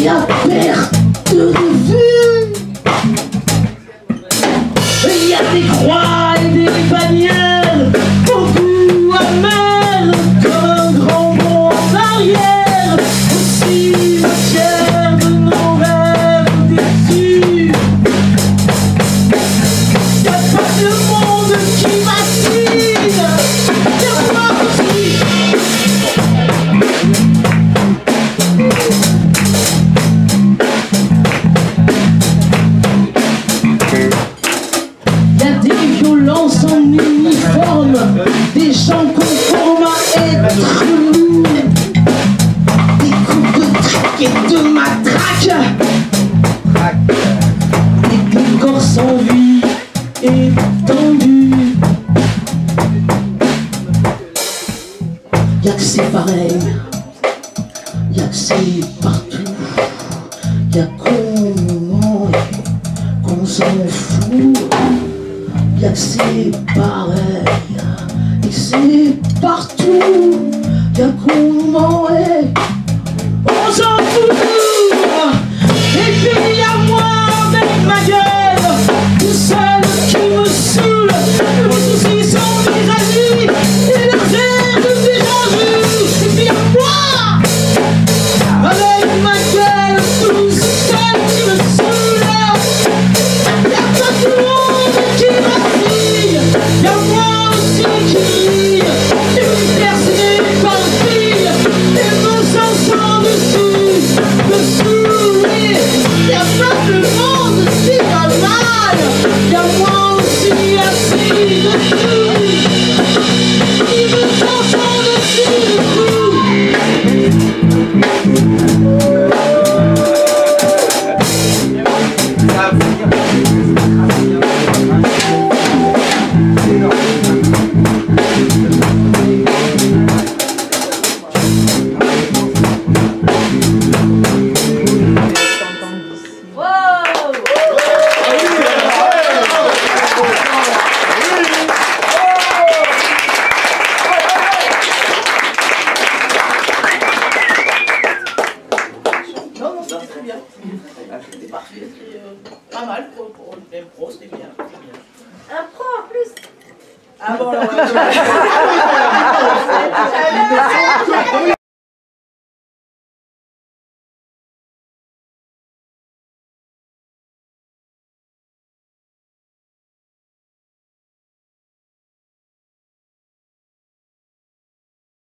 Yeah, Merde des gens conformes à être nous. Des coups de traque et de matraque, des corps sans vie et tendus. Y'a que c'est pareil. c'est pareil. Et c'est partout, bien qu'on m'en est. On s'en fout de tout. Et puis à moi avec ma gueule. Le monde, c'est normal. Y'a moi aussi assis dessus. Mal pour, pour c'était bien. Un pro en plus Ah bon, ouais.